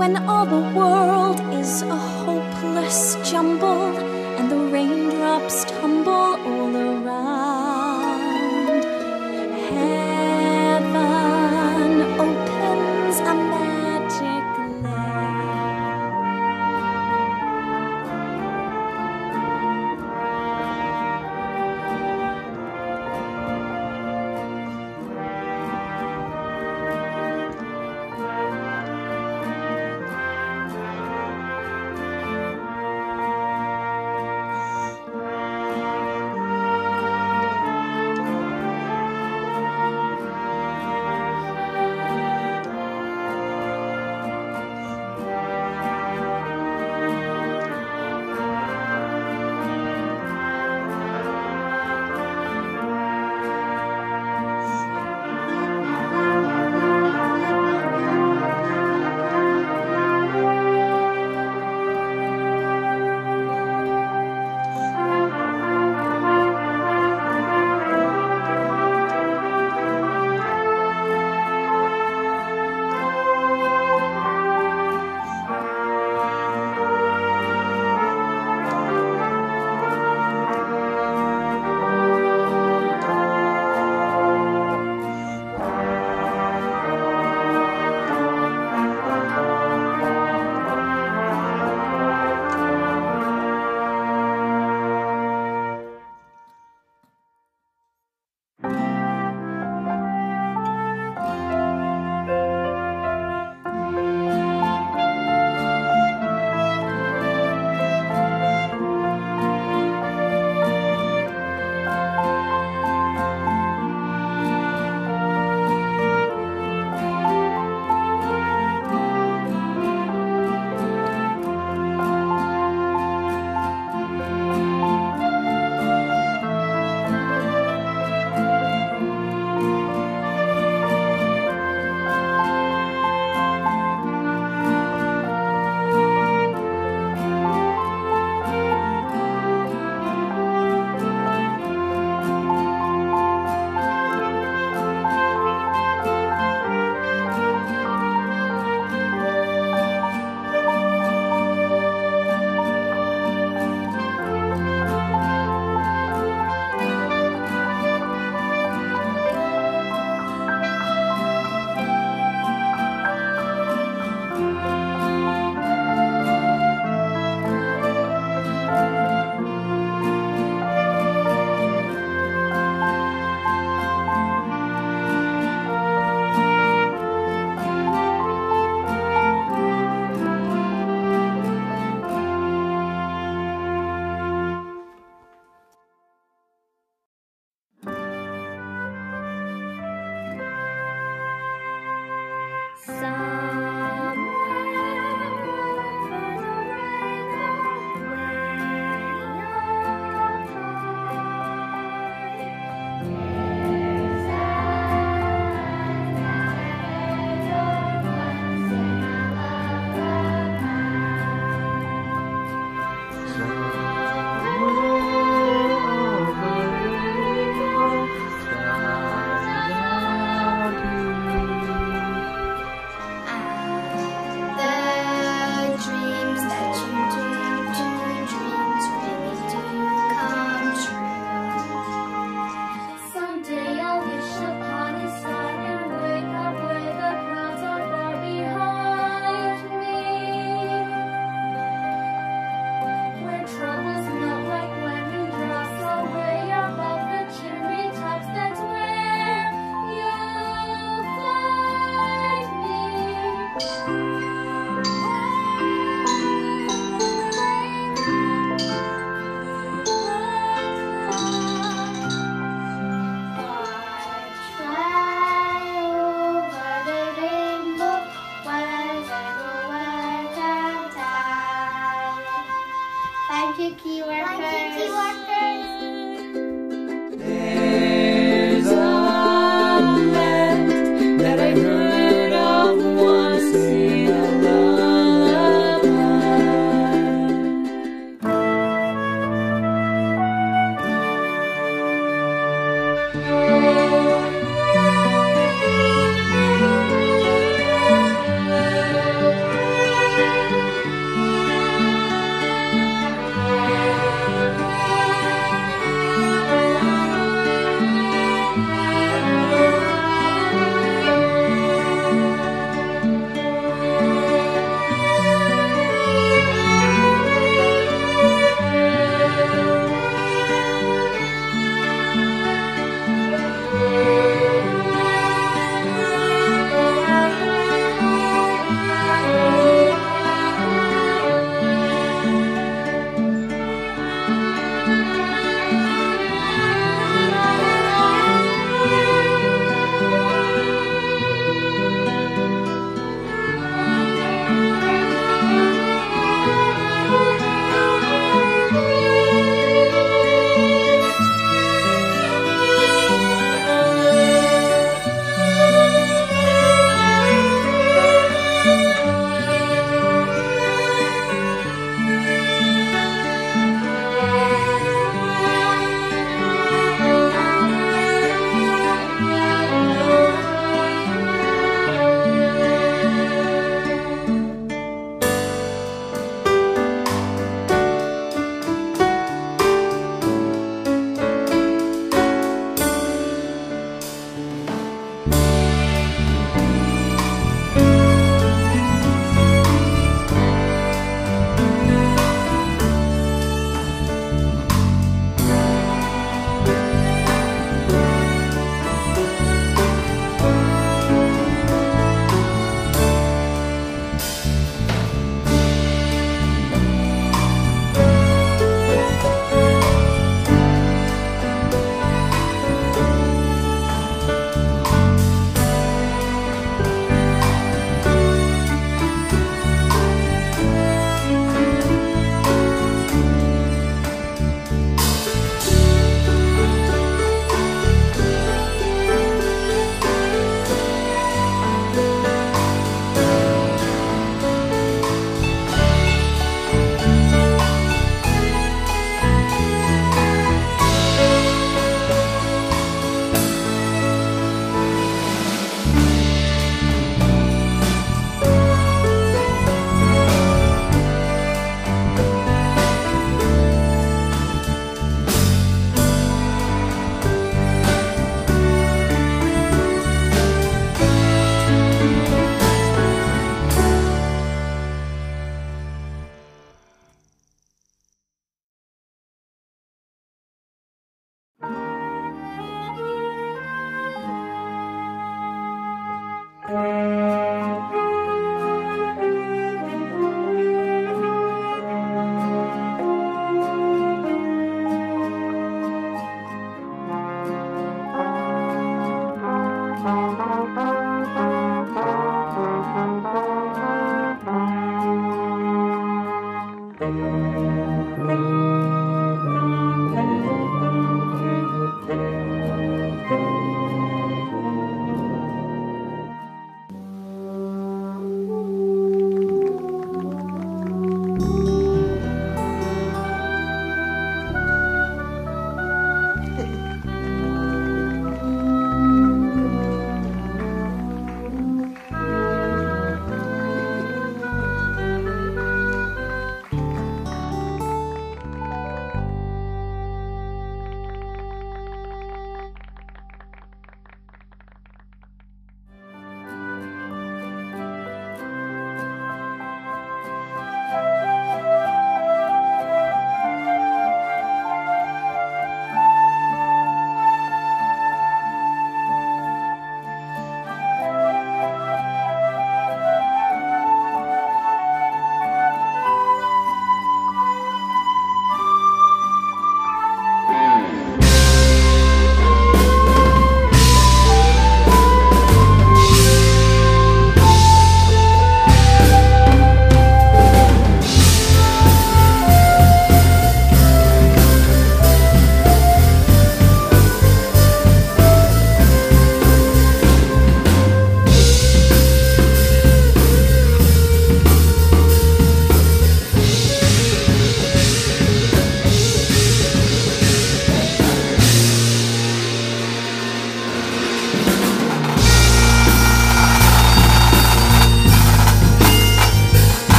when all the world is a hopeless jumble and the raindrops tumble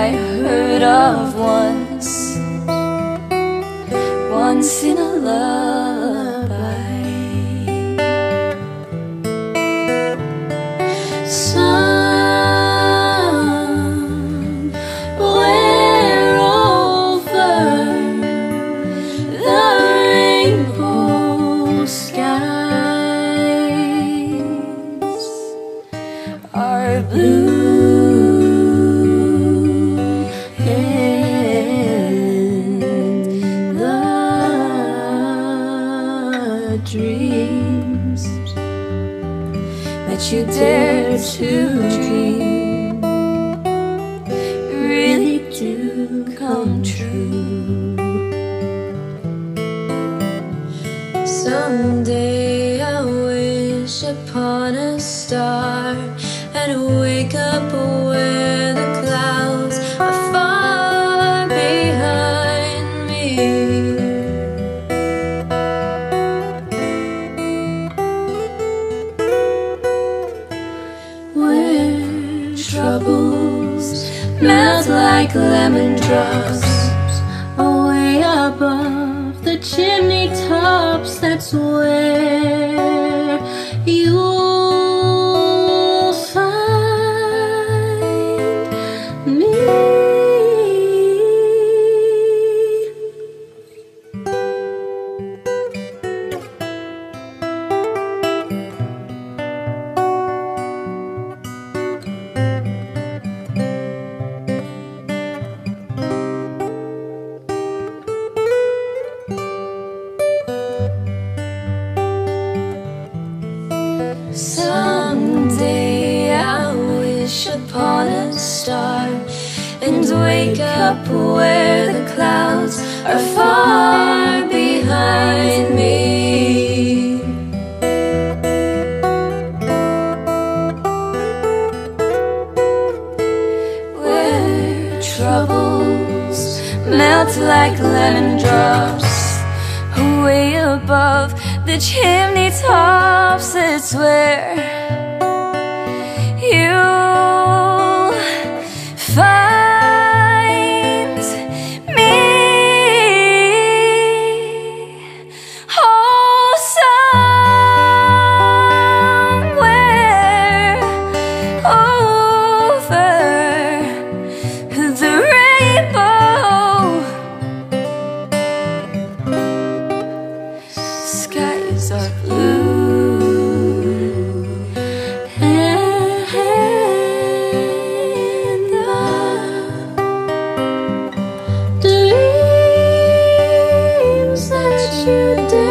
I heard of once, once in a lullaby. Somewhere over the rainbow skies are blue that you dare to drops away above the chimney tops. That's where where the clouds are far behind me. Where troubles melt like lemon drops way above the chimney tops. It's where you dare